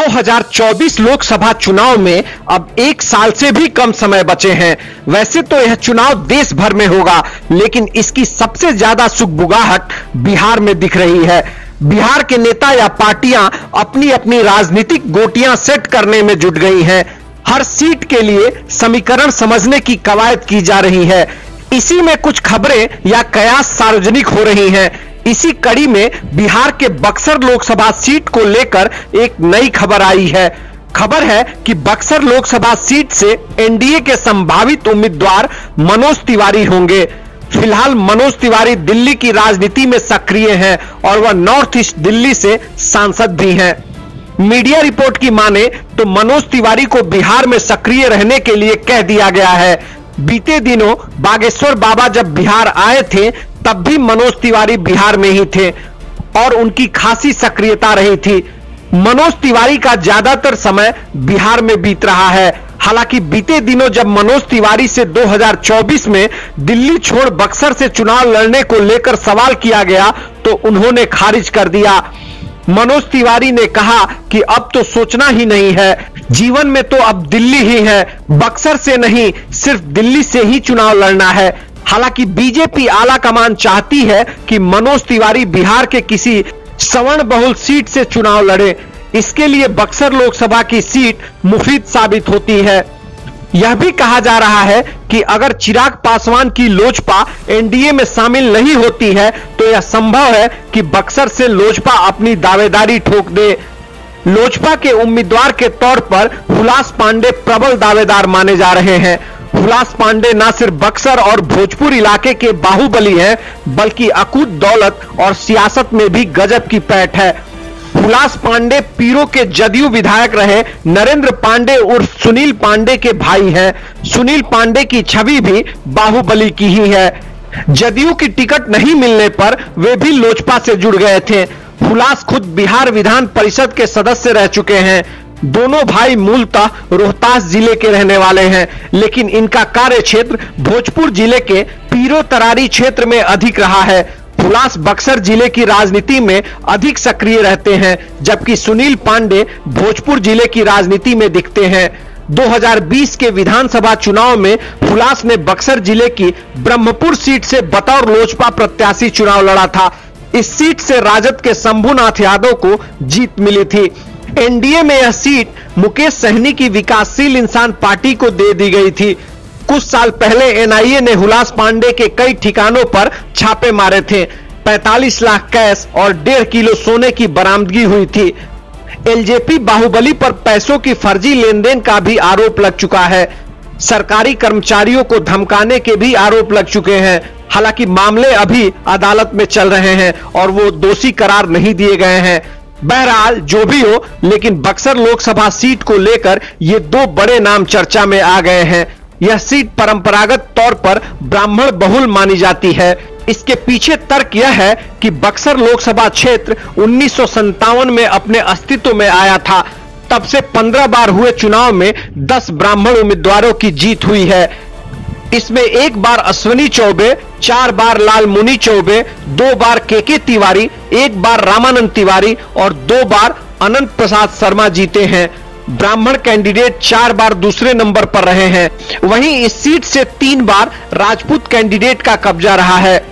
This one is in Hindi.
2024 लोकसभा चुनाव में अब एक साल से भी कम समय बचे हैं। वैसे तो यह चुनाव देश भर में होगा, लेकिन इसकी सबसे ज़्यादा सुखबुगाहट बिहार में दिख रही है। बिहार के नेता या पार्टियाँ अपनी अपनी राजनीतिक गोटियाँ सेट करने में जुट गई हैं। हर सीट के लिए समीकरण समझने की कवायद की जा रही है। इसी में कुछ खबरें या कयास सार्वजनिक हो रही हैं। इसी कड़ी में बिहार के बक्सर लोकसभा सीट को लेकर एक नई खबर आई है। खबर है कि बक्सर लोकसभा सीट से एनडीए के संभावित उम्मीदवार मनोज तिवारी होंगे। फ़िलहाल मनोज तिवारी दिल्ली की राजनीति में सक्रिय हैं और वह नॉर्थ ईस्ट दिल्ली से सांसद भी हैं। मीडिया रिपोर्ट की माने तो मनोज तिवारी को बिहार में सक्रिय रहने के लिए कह दिया गया है। बीते दिनों बागेश्वर बाबा जब बिहार आए थे तब भी मनोज तिवारी बिहार में ही थे और उनकी खासी सक्रियता रही थी। मनोज तिवारी का ज़्यादातर समय बिहार में बीत रहा है। हालाँकि बीते दिनों जब मनोज तिवारी से 2024 में दिल्ली छोड़ बक्सर से चुनाव लड़ने को लेकर सवाल किया गया तो उन्होंने खारिज कर दिया। मनोज तिवारी ने कहा कि अब तो सोचना ही नहीं है। जीवन में तो अब दिल्ली ही है, बक्सर से नहीं, सिर्फ़ दिल्ली से ही चुनाव लड़ना है। हालाँकि बीजेपी आला कमान चाहती है कि मनोज तिवारी बिहार के किसी सवर्ण बहुल सीट से चुनाव लड़े। इसके लिए बक्सर लोकसभा की सीट मुफीद साबित होती है। यह भी कहा जा रहा है कि अगर चिराग पासवान की लोजपा एनडीए में शामिल नहीं होती है तो यह संभव है कि बक्सर से लोजपा अपनी दावेदारी ठोक दे। लोजपा के उम्मीदवार के तौर पर हुलास पांडे प्रबल दावेदार माने जा रहे हैं। हुलास पांडे न सिर्फ़ बक्सर और भोजपुर इलाके के बाहुबली हैं, बल्कि अकूत दौलत और सियासत में भी गजब की पैठ है। हुलास पांडे पीरो के जदयू विधायक रहे नरेंद्र पांडे उर्फ़ सुनील पांडे के भाई हैं। सुनील पांडे की छवि भी बाहुबली की ही है। जदयू की टिकट नहीं मिलने पर वे भी लोजपा से जुड़ गए थे। हुलास खुद बिहार विधान परिषद के सदस्य रह चुके हैं। दोनों भाई मूलतः रोहतास ज़िले के रहने वाले हैं, लेकिन इनका कार्य क्षेत्र भोजपुर ज़िले के पीरो तरारी क्षेत्र में अधिक रहा है। हुलास बक्सर ज़िले की राजनीति में अधिक सक्रिय रहते हैं, जबकि सुनील पांडे भोजपुर ज़िले की राजनीति में दिखते हैं। 2020 के विधानसभा चुनाव में हुलास ने बक्सर ज़िले की ब्रह्मपुर सीट से बतौर लोजपा प्रत्याशी चुनाव लड़ा था। इस सीट से राजद के शंभुनाथ यादव को जीत मिली थी। एनडीए में यह सीट मुकेश सहनी की विकासशील इंसान पार्टी को दे दी गई थी। कुछ साल पहले एनआईए ने हुलास पांडे के कई ठिकानों पर छापे मारे थे। 45 लाख कैश और डेढ़ किलो सोने की बरामदगी हुई थी। एलजेपी बाहुबली पर पैसों की फर्जी लेन देन का भी आरोप लग चुका है। सरकारी कर्मचारियों को धमकाने के भी आरोप लग चुके हैं। हालाँकि मामले अभी अदालत में चल रहे हैं और वो दोषी करार नहीं दिए गए हैं। बहरहाल, जो भी हो, लेकिन बक्सर लोकसभा सीट को लेकर ये दो बड़े नाम चर्चा में आ गए हैं। यह सीट परंपरागत तौर पर ब्राह्मण बहुल मानी जाती है। इसके पीछे तर्क यह है कि बक्सर लोकसभा क्षेत्र उन्नीस में अपने अस्तित्व में आया था। तब से 15 बार हुए चुनाव में 10 ब्राह्मण उम्मीदवारों की जीत हुई है। इसमें एक बार अश्विनी चौबे, चार बार लाल मुनि चौबे, दो बार के के तिवारी, एक बार रामानंद तिवारी और दो बार अनंत प्रसाद शर्मा जीते हैं। ब्राह्मण कैंडिडेट चार बार दूसरे नंबर पर रहे हैं। वहीं इस सीट से तीन बार राजपूत कैंडिडेट का कब्जा रहा है।